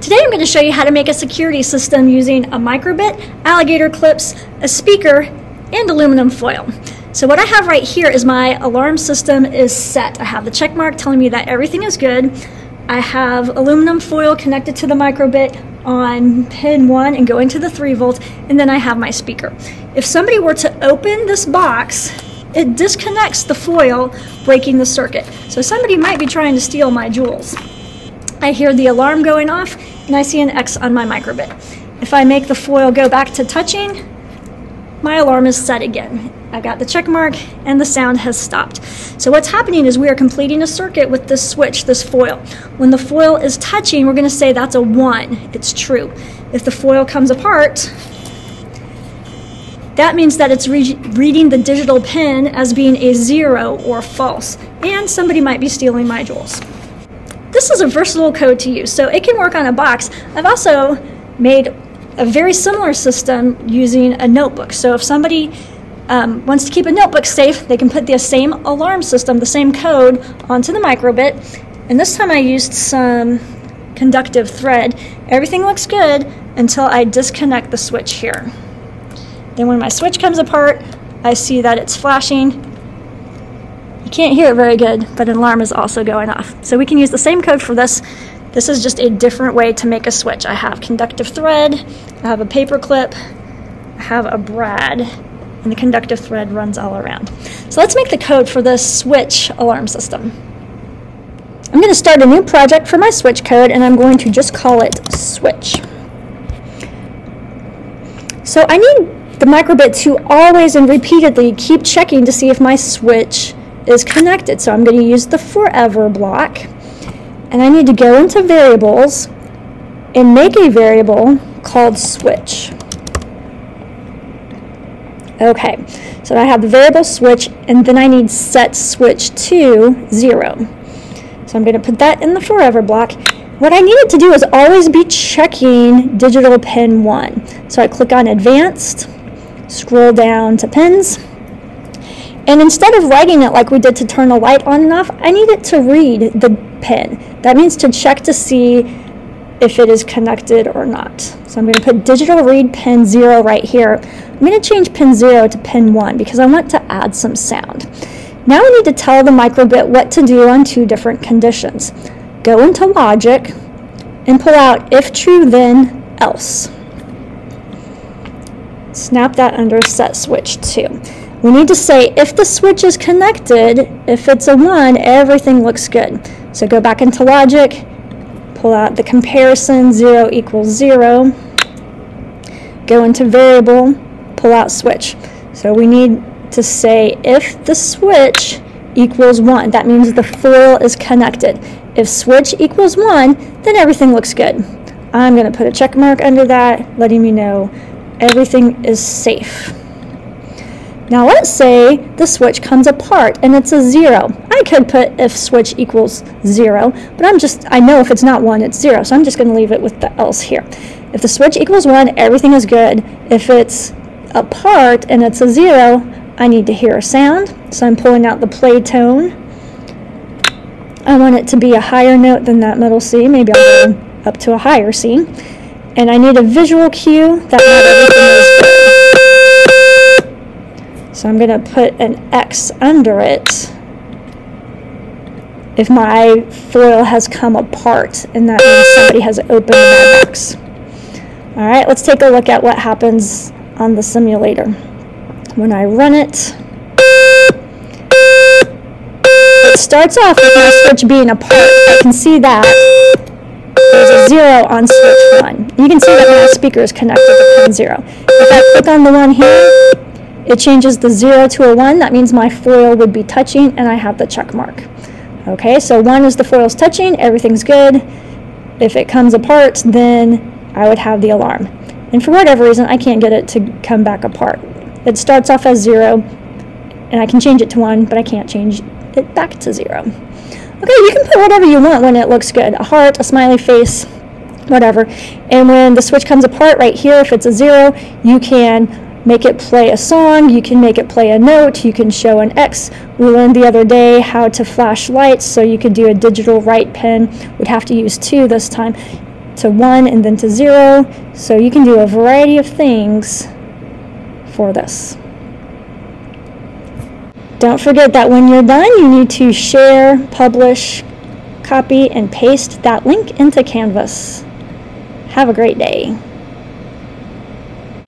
Today I'm going to show you how to make a security system using a microbit, alligator clips, a speaker, and aluminum foil. So what I have right here is my alarm system is set. I have the check mark telling me that everything is good. I have aluminum foil connected to the microbit on pin 1 and going to the 3 volt, and then I have my speaker. If somebody were to open this box, it disconnects the foil, breaking the circuit. So somebody might be trying to steal my jewels. I hear the alarm going off and I see an X on my microbit. If I make the foil go back to touching, my alarm is set again. I've got the check mark and the sound has stopped. So what's happening is we are completing a circuit with this switch, this foil. When the foil is touching, we're gonna say that's a one, it's true. If the foil comes apart, that means that it's re reading the digital pin as being a zero or false, and somebody might be stealing my jewels. This is a versatile code to use, so it can work on a box. I've also made a very similar system using a notebook. So if somebody um, wants to keep a notebook safe, they can put the same alarm system, the same code, onto the microbit. And this time I used some conductive thread. Everything looks good until I disconnect the switch here. Then when my switch comes apart, I see that it's flashing you can't hear it very good, but an alarm is also going off. So we can use the same code for this. This is just a different way to make a switch. I have conductive thread, I have a paper clip, I have a brad, and the conductive thread runs all around. So let's make the code for this switch alarm system. I'm going to start a new project for my switch code, and I'm going to just call it switch. So I need the microbit to always and repeatedly keep checking to see if my switch is connected. So I'm going to use the forever block. And I need to go into variables and make a variable called switch. Okay, so I have the variable switch, and then I need set switch to 0. So I'm going to put that in the forever block. What I needed to do is always be checking digital pin 1. So I click on advanced, scroll down to pins, and instead of writing it like we did to turn a light on and off, I need it to read the pin. That means to check to see if it is connected or not. So I'm going to put digital read pin 0 right here. I'm going to change pin 0 to pin 1 because I want to add some sound. Now I need to tell the microbit what to do on two different conditions. Go into logic and pull out if true then else. Snap that under set switch 2. We need to say if the switch is connected, if it's a 1, everything looks good. So go back into logic, pull out the comparison, 0 equals 0, go into variable, pull out switch. So we need to say if the switch equals 1, that means the foil is connected. If switch equals 1, then everything looks good. I'm going to put a check mark under that, letting me know everything is safe. Now let's say the switch comes apart and it's a zero. I could put if switch equals zero, but I'm just, I know if it's not one, it's zero, so I'm just gonna leave it with the else here. If the switch equals one, everything is good. If it's apart and it's a zero, I need to hear a sound, so I'm pulling out the play tone. I want it to be a higher note than that middle C, maybe I'll go up to a higher C. And I need a visual cue that not everything is good. So I'm going to put an X under it if my foil has come apart, and that means somebody has opened my box. All right, let's take a look at what happens on the simulator. When I run it, it starts off with my switch being apart. I can see that there's a zero on switch one. You can see that my speaker is connected to pin zero. If I click on the one here, it changes the 0 to a 1. That means my foil would be touching and I have the check mark. Okay, so 1 is the foil's touching, everything's good. If it comes apart, then I would have the alarm. And for whatever reason, I can't get it to come back apart. It starts off as 0, and I can change it to 1, but I can't change it back to 0. Okay, you can put whatever you want when it looks good. A heart, a smiley face, whatever. And when the switch comes apart right here, if it's a 0, you can make it play a song, you can make it play a note, you can show an X. We learned the other day how to flash lights, so you could do a digital write pen. We'd have to use two this time to one and then to zero. So you can do a variety of things for this. Don't forget that when you're done, you need to share, publish, copy, and paste that link into Canvas. Have a great day.